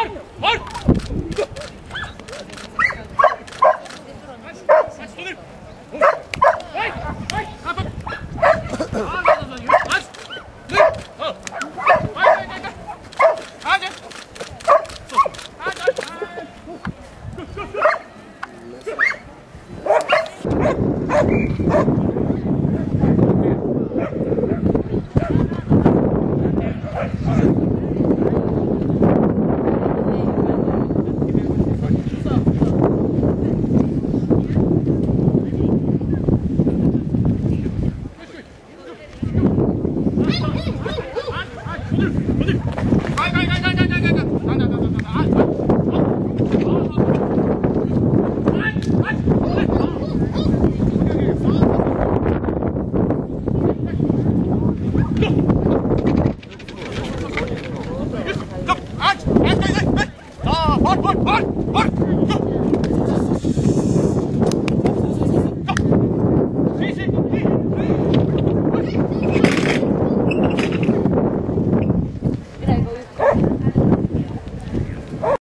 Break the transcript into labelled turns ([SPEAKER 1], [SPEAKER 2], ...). [SPEAKER 1] Oh!
[SPEAKER 2] What? What? What?